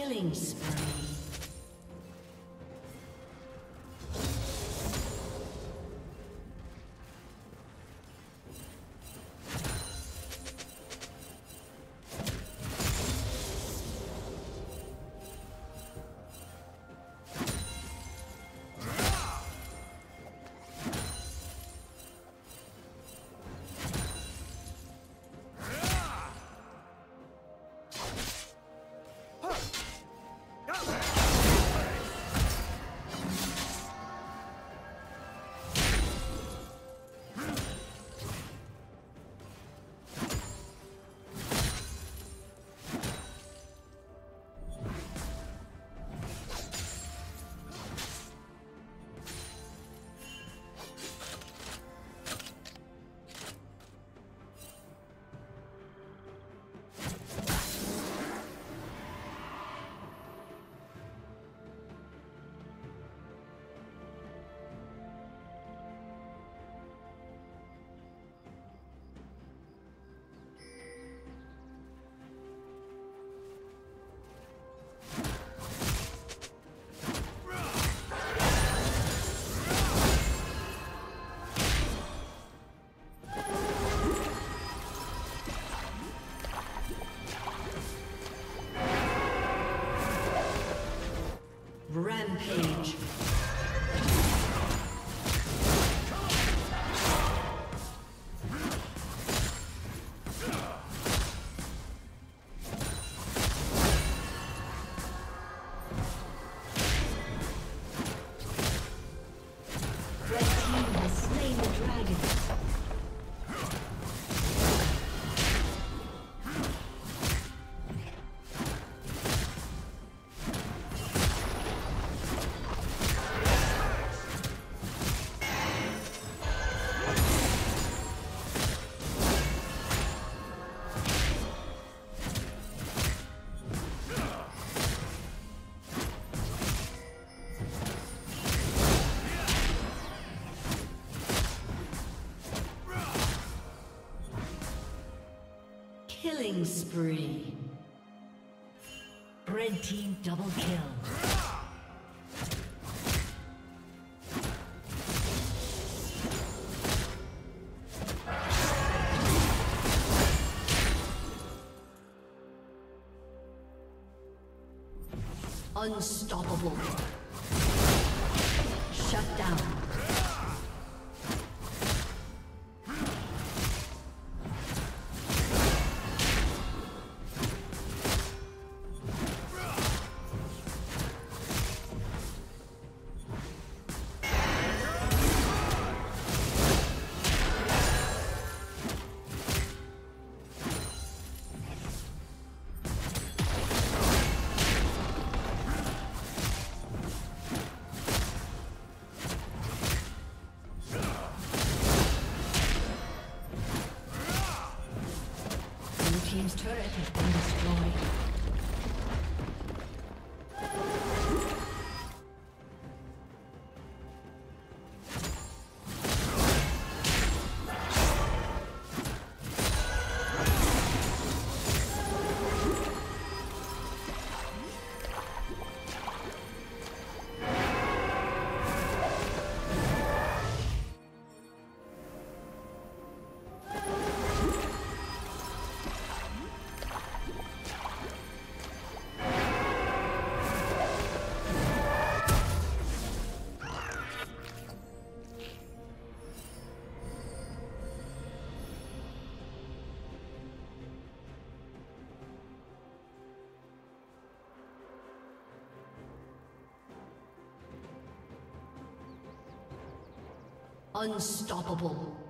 Killing spree. the dragon. Killing spree. Red team double kill. Unstoppable. Shut down. Unstoppable.